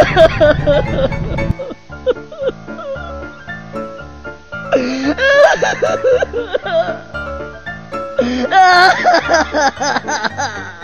Ha ha ha ha!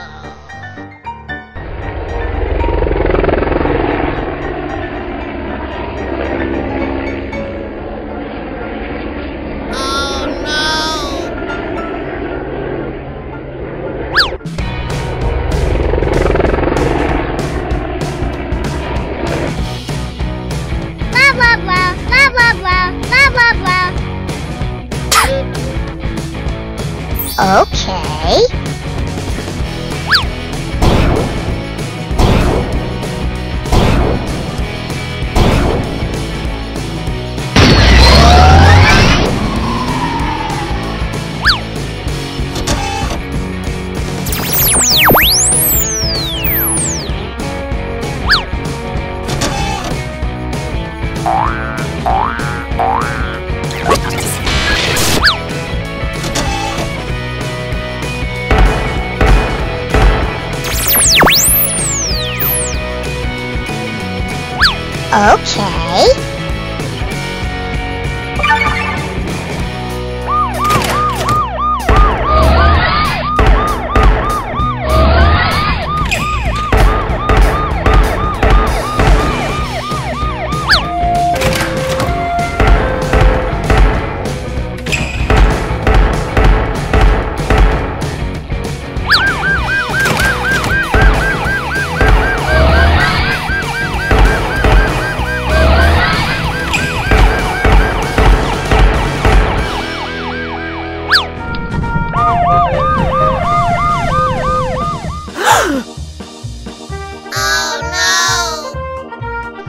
Okay. Okay.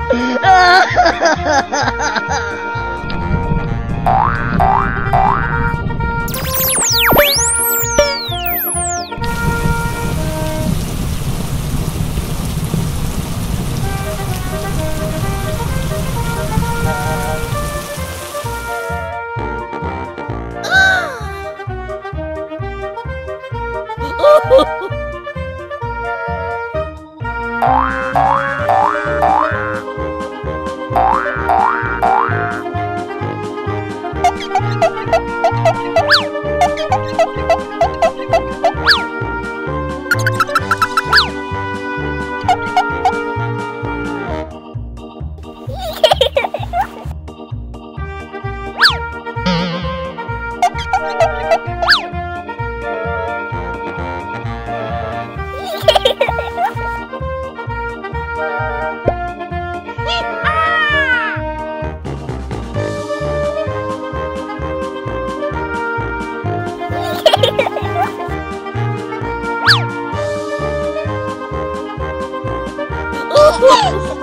Oh! Oh, Ha!